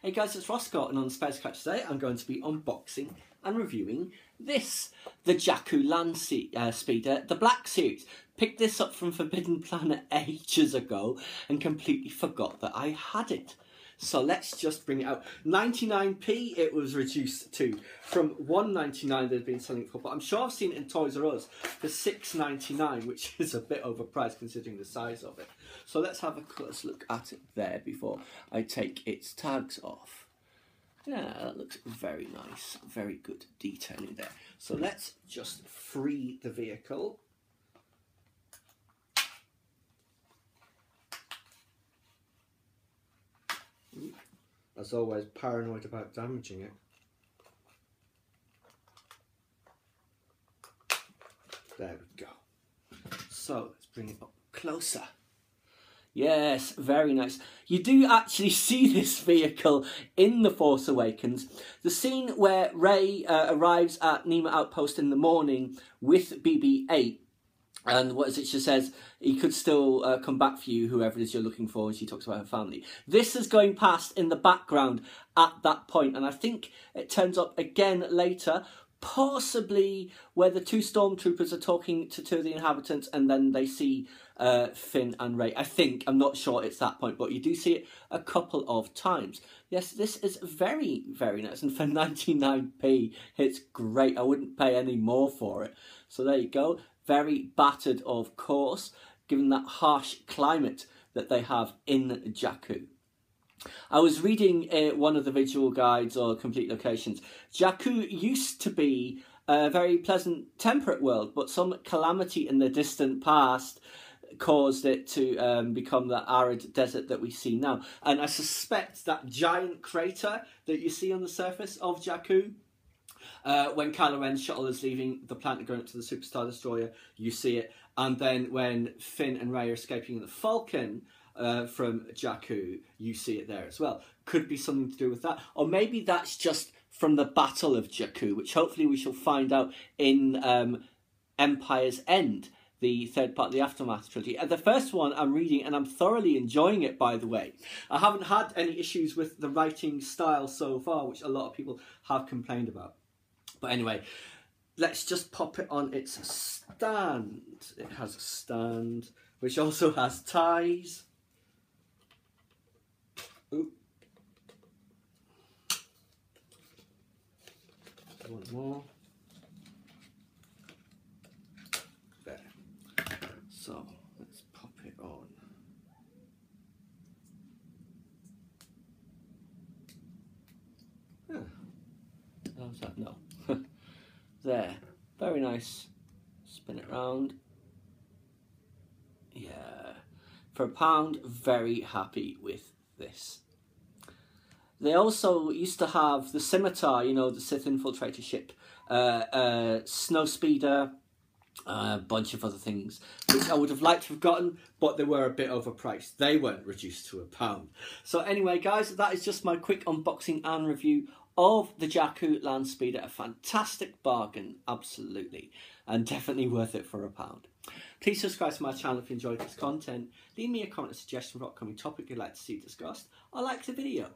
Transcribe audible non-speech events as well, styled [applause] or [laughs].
Hey guys, it's Ross Scott, and on Space Catch today, I'm going to be unboxing and reviewing this, the Jakku Land uh, Speeder, the Black Suit. Picked this up from Forbidden Planet [laughs] ages ago and completely forgot that I had it. So let's just bring it out. 99p it was reduced to from 1.99 they've been selling for, but I'm sure I've seen it in Toys R Us for 6.99, which [laughs] is a bit overpriced considering the size of it. So let's have a close look at it there before I take its tags off. Yeah, that looks very nice. Very good detailing there. So let's just free the vehicle. As always, paranoid about damaging it. There we go. So let's bring it up closer. Yes, very nice. You do actually [laughs] see this vehicle in The Force Awakens. The scene where Rey uh, arrives at Niima Outpost in the morning with BB-8 and what is it she says he could still uh, come back for you whoever it is you're looking for and she talks about her family this is going past in the background at that point and i think it turns up again later possibly where the two stormtroopers are talking to two of the inhabitants and then they see uh, Finn and Rey. I think, I'm not sure it's that point, but you do see it a couple of times. Yes, this is very, very nice. And for [laughs] 99p, it's great. I wouldn't pay any more for it. So there you go. Very battered, of course, given that harsh climate that they have in Jakku. I was reading uh, one of the visual guides or complete locations. Jakku used to be a very pleasant, temperate world, but some calamity in the distant past caused it to um, become the arid desert that we see now. And I suspect that giant crater that you see on the surface of Jakku, uh, when Kylo Ren's shuttle is leaving the planet going up to the Superstar Destroyer, you see it. And then when Finn and Rey are escaping in the Falcon, uh, from Jakku, you see it there as well. Could be something to do with that. Or maybe that's just from the Battle of Jakku, which hopefully we shall find out in um, Empire's End, the third part of the Aftermath trilogy. The first one I'm reading, and I'm thoroughly enjoying it, by the way. I haven't had any issues with the writing style so far, which a lot of people have complained about. But anyway, let's just pop it on its stand. It has a stand, which also has ties. Oop. One more. There. So let's pop it on. How's that? No. There. Very nice. Spin it round. Yeah. For a pound, very happy with this. They also used to have the Scimitar, you know, the Sith infiltrator ship, uh, uh, Snowspeeder, a bunch of other things, which I would have liked to have gotten, but they were a bit overpriced. They weren't reduced to a pound. So anyway, guys, that is just my quick unboxing and review of the Jakku Land Speeder. A fantastic bargain, absolutely, and definitely worth it for a pound. Please subscribe to my channel if you enjoyed this content. Leave me a comment or suggestion for upcoming topic you'd like to see discussed, or like the video.